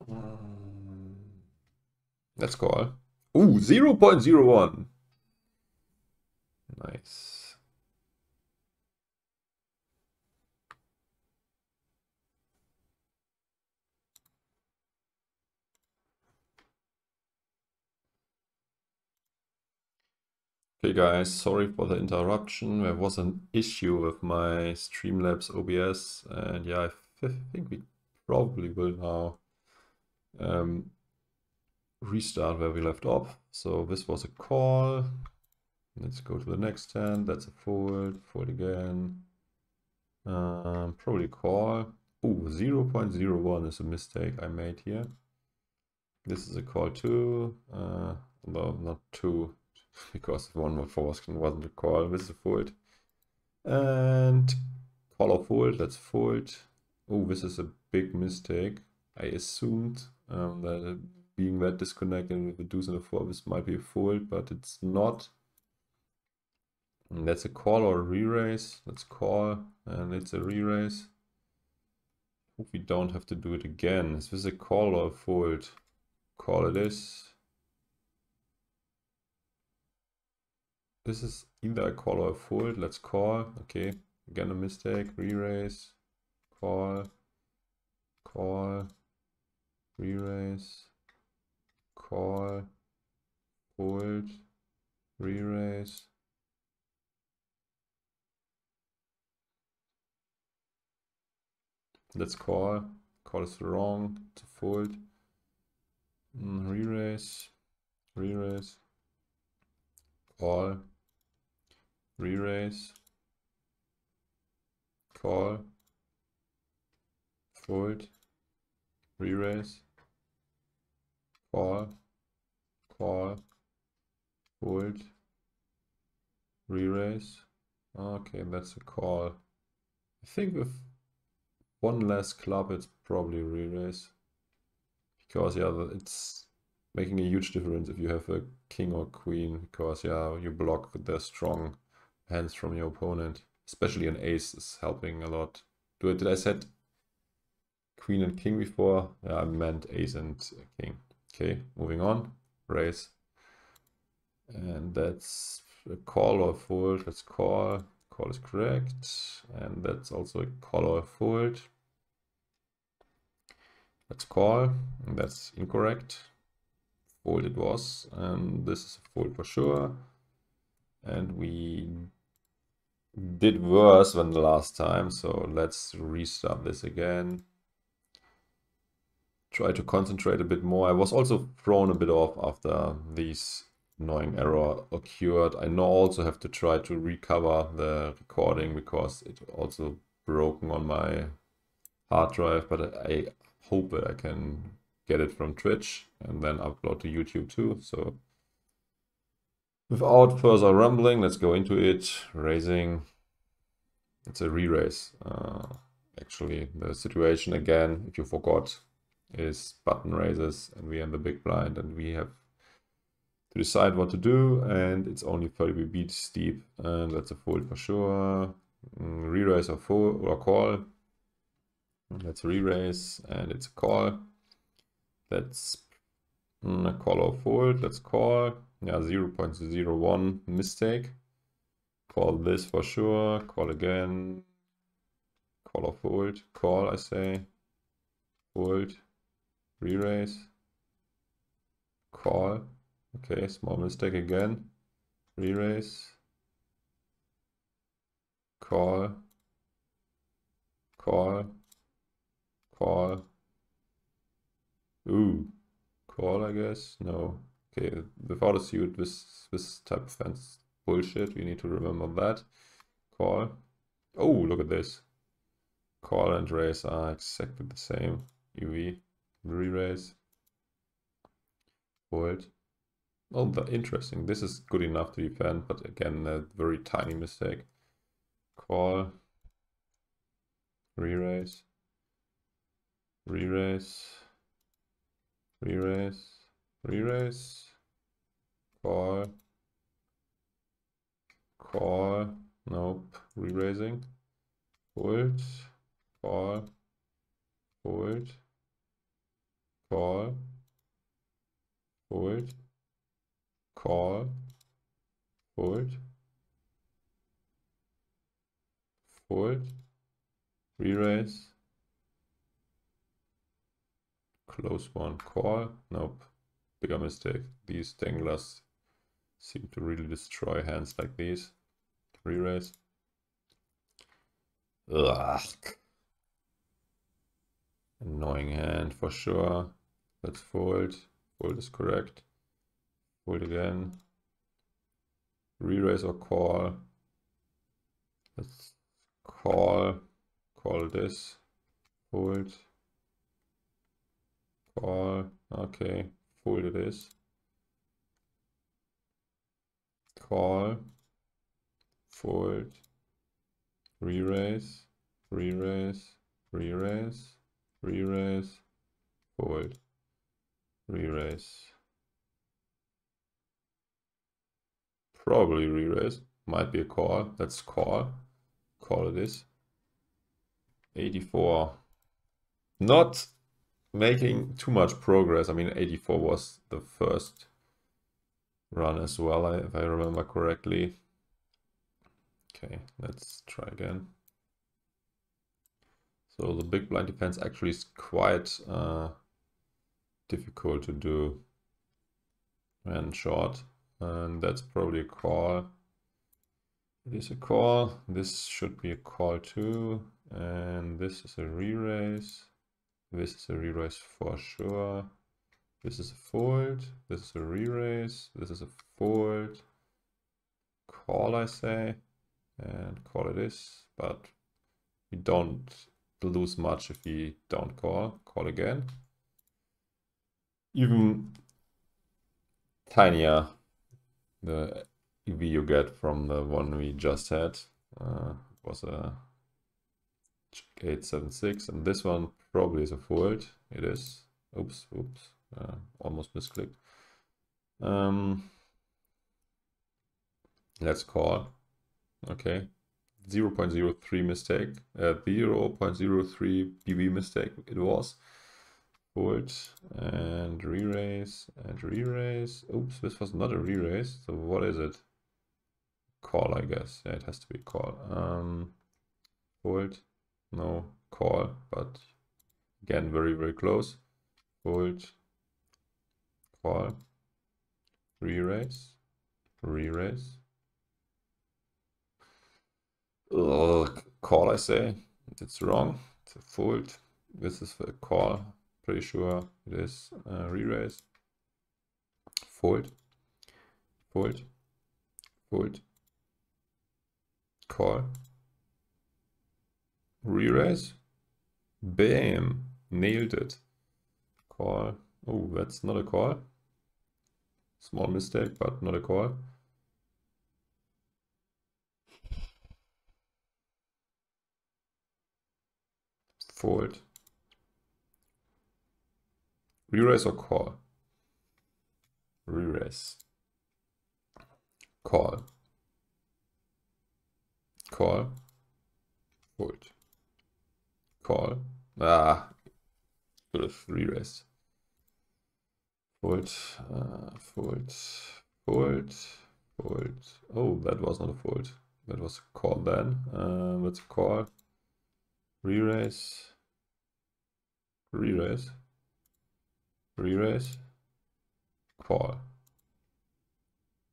Um, let's call. Ooh, 0 0.01. Nice. Okay guys, sorry for the interruption. There was an issue with my Streamlabs OBS and yeah, I think we probably will now um, restart where we left off. So this was a call. Let's go to the next hand. That's a fold. Fold again. Um, probably call. Oh, 0 0.01 is a mistake I made here. This is a call too. Uh, well, not two because one more force wasn't a call. This is a fold. And call or fold. Let's fold. Oh, this is a big mistake. I assumed um, that being that disconnected with the deuce and the four, this might be a fold, but it's not. And that's a call or a re-raise. Let's call, and it's a re-raise. Hope we don't have to do it again. Is this a call or a fold? Call it is. This is either a call or a fold. Let's call. Okay, again a mistake. Re-raise. Call. Call. Re-raise. Call. Fold. Re-raise. Let's call. Call is wrong. To fold. Mm, re-raise. Re-raise. Call re-raise, call, fold, re-raise, call, call, fold, re-raise. Okay, that's a call. I think with one less club, it's probably re-raise. Because, yeah, it's making a huge difference if you have a king or queen. Because, yeah, you block the strong hands from your opponent. Especially an ace is helping a lot. Do I, did I set queen and king before? Yeah, I meant ace and king. Okay, moving on. Raise. And that's a call or a fold. Let's call. Call is correct. And that's also a call or a fold. Let's call. And that's incorrect. Fold it was. And this is a fold for sure. And we did worse than the last time, so let's restart this again. Try to concentrate a bit more. I was also thrown a bit off after these annoying error occurred. I now also have to try to recover the recording because it also broken on my hard drive, but I hope that I can get it from Twitch and then upload to YouTube too. So without further rambling, let's go into it. Raising, it's a re-raise. Uh, actually, the situation again, if you forgot, is button raises and we are in the big blind and we have to decide what to do and it's only 30 beat steep and that's a fold for sure. Mm, re-raise or, full, or call. Let's re-raise and it's a call. Let's mm, call or fold. Let's call. Yeah, 0 0.01 mistake. Call this for sure. Call again. Call or fold. Call, I say. Fold. Re-raise. Call. Okay, small mistake again. Re-raise. Call. Call. Call. Ooh. Call, I guess? No. Okay, without a suit, this, this type of fence bullshit. We need to remember that. Call. Oh, look at this. Call and raise are exactly the same. EV. Re-raise. Hold. Oh, the, interesting. This is good enough to defend, but again, a very tiny mistake. Call. Re-raise. Re-raise. Re-raise. Re-raise. Call. Call. Nope. Re-raising. Hold. Call. Hold. Call. Hold. Call. Hold. Fold. Re-raise. Close one. Call. Nope. Bigger mistake. These danglers seem to really destroy hands like these. Re-raise. Ugh. Annoying hand for sure. Let's fold. Fold is correct. Fold again. Re-raise or call. Let's call. Call this. Fold. Call. Okay. Fold it is. Call. Fold. Re-raise. Re-raise. Re-raise. Re-raise. Fold. Re-raise. Probably re-raise. Might be a call. Let's call. Call it is. 84. Not making too much progress. I mean, 84 was the first run as well, if I remember correctly. Okay, let's try again. So the big blind defense actually is quite uh, difficult to do and short. And that's probably a call. It is a call. This should be a call too. And this is a re-raise. This is a re-raise for sure. This is a fold. This is a re-raise. This is a fold. Call, I say. And call it is. But we don't lose much if we don't call. Call again. Even tinier the EV you get from the one we just had uh, was a 876 and this one probably is a fold it is oops oops uh, almost misclicked. Um, let's call okay 0 0.03 mistake uh, 0 0.03 BB mistake it was. Fold and re-raise and re-raise. Oops this was not a re-raise so what is it? Call I guess. Yeah it has to be call. Um fold no call, but again, very, very close. Fold, call, re-raise, re-raise. Call, I say. It's wrong. It's a fold. This is a call. Pretty sure it is. Uh, re-raise. Fold. Fold. Fold. Call. Re-raise. Bam. Nailed it. Call. Oh, that's not a call. Small mistake, but not a call. Fold. Re-raise or call? Re-raise. Call. Call. Fold. Call. Ah, could have re-raised. Fold, uh, fold, fold, fold. Oh, that was not a fold. That was a call then. Um, let's call. Re-raise. Re-raise. Re-raise. Call.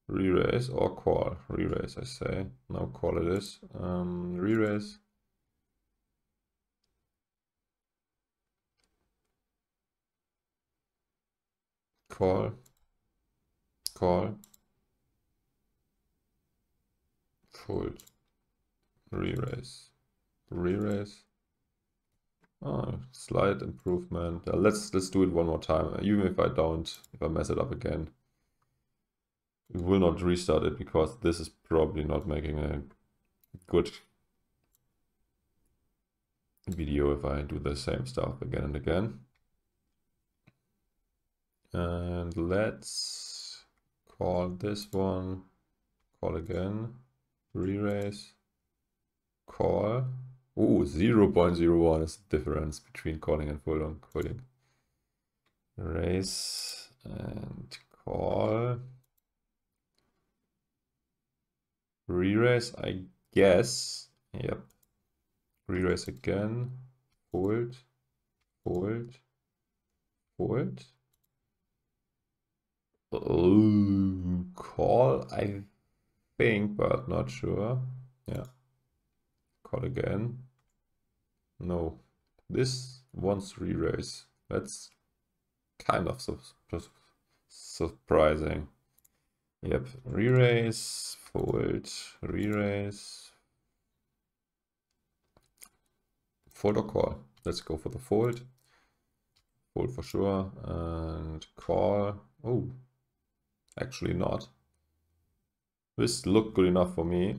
Re-raise or call. Re-raise, I say. Now call it is. Um, re-raise. Call. Call. Fold. Re-raise. Re-raise. Oh, slight improvement. Uh, let's let's do it one more time. Even if I don't, if I mess it up again, we will not restart it because this is probably not making a good video if I do the same stuff again and again. And let's call this one, call again, re-raise, call. Ooh, 0 0.01 is the difference between calling and folding. calling. Raise and call. Re-raise, I guess. Yep. Re-raise again. Fold. Fold. Fold. Call, I think, but not sure. Yeah. Call again. No. This wants re-raise. That's kind of su surprising. Yep. Re-raise, fold, re-raise. Fold or call? Let's go for the fold. Fold for sure. And call. Oh, Actually not. This looked good enough for me.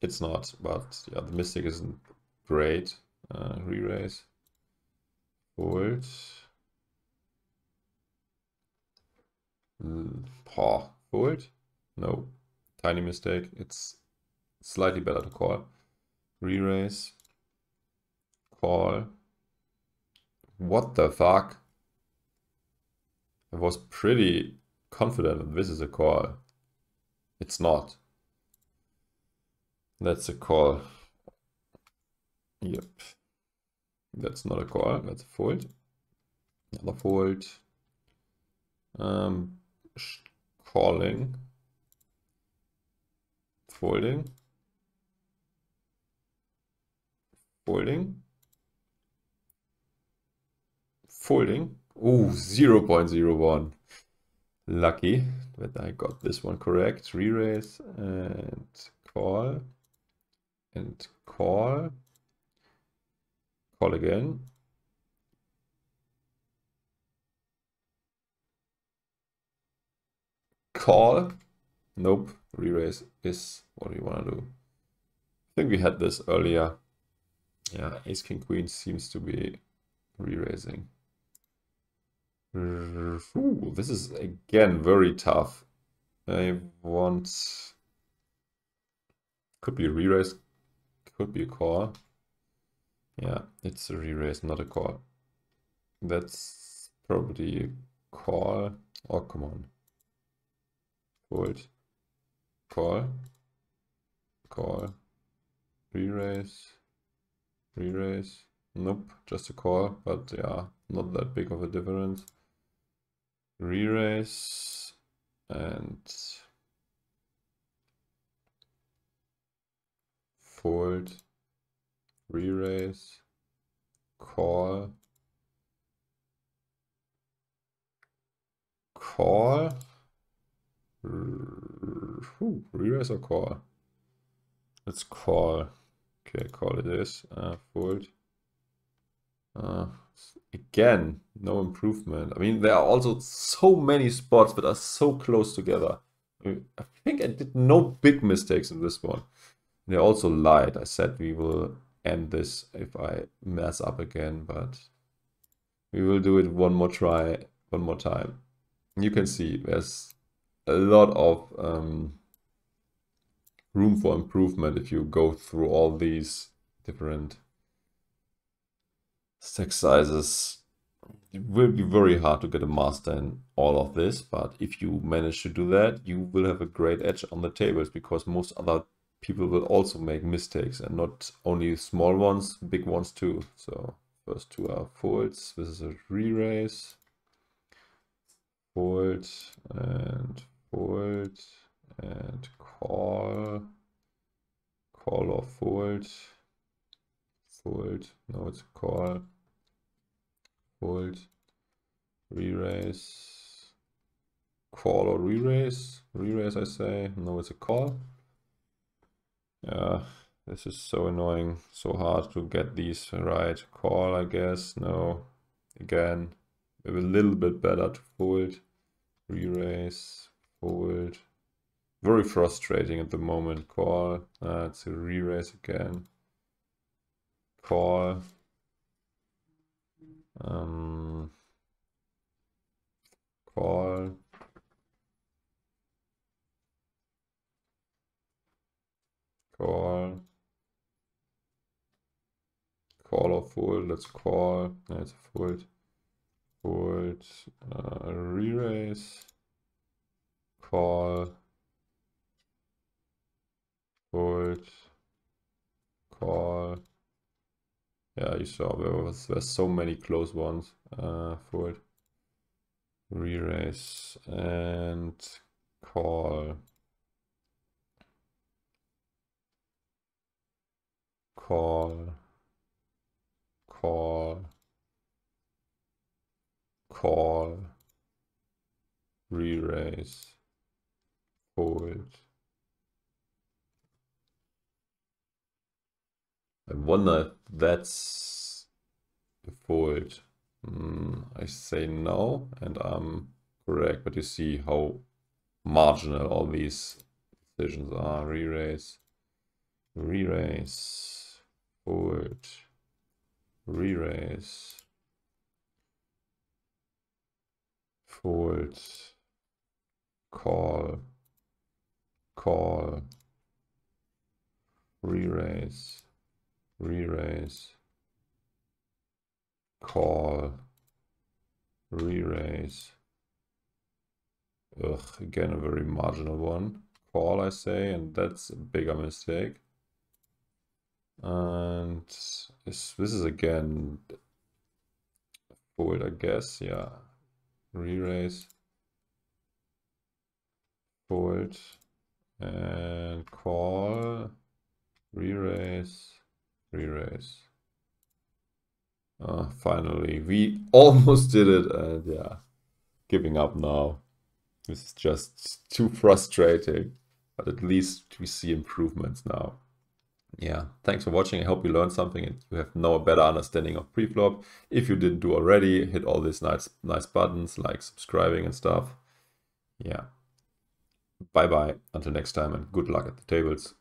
It's not, but yeah, the Mystic isn't great. Uh, Re-raise. Fold. Paw. No. Tiny mistake. It's slightly better to call. Re-raise. Call. What the fuck? It was pretty confident that this is a call. It's not. That's a call. Yep. That's not a call, that's a fold. Another fold. Um, calling. Folding. Folding. Folding. Ooh, 0 0.01. Lucky that I got this one correct. Re-raise and call. And call. Call again. Call. Nope. Re-raise is what we want to do. I think we had this earlier. Yeah, Ace King Queen seems to be re-raising. Ooh, this is again very tough. I want could be a re-raise, could be a call. Yeah, it's a re-raise, not a call. That's probably a call. Oh, come on. Hold. Call. Call. Re-raise. Re-raise. Nope, just a call, but yeah, not that big of a difference re-raise and fold, re-raise, call, call, re-raise or call? Let's call. Okay, call it is. Uh, fold. Uh, again, no improvement. I mean, there are also so many spots that are so close together. I, mean, I think I did no big mistakes in this one. They also lied. I said we will end this if I mess up again, but we will do it one more try, one more time. You can see there's a lot of um, room for improvement if you go through all these different stack sizes. It will be very hard to get a master in all of this, but if you manage to do that, you will have a great edge on the tables because most other people will also make mistakes and not only small ones, big ones too. So first two are folds. This is a re-raise, fold and fold and call, call or fold, fold, no it's a call, fold, re-raise, call or re-raise, re-raise I say, no it's a call. Yeah, this is so annoying, so hard to get these right. Call I guess, no, again, maybe a little bit better to fold, re-raise, forward. Very frustrating at the moment. Call. Uh, it's a re-raise again. Call. Um, call. Call. Call or fold. Let's call. No, it's a fold. Fold. Uh, re-raise call, fold, call. Yeah, you saw there was there's so many close ones. Uh, fold, re-raise and call. Call, call, call, re-raise forward. I wonder if that's the fold. Mm, I say no, and I'm correct, but you see how marginal all these decisions are. Re-raise, re-raise, forward, re-raise, forward, call, call, re-raise, re-raise, call, re-raise. Ugh, again a very marginal one. Call, I say, and that's a bigger mistake. And this, this is again fold, I guess. Yeah, re-raise, forward and call, re-raise, re-raise. Uh, finally, we almost did it and yeah, giving up now. This is just too frustrating, but at least we see improvements now. Yeah, thanks for watching. I hope you learned something and you have now a better understanding of preflop. If you didn't do already, hit all these nice, nice buttons like subscribing and stuff. Yeah. Bye bye. Until next time and good luck at the tables.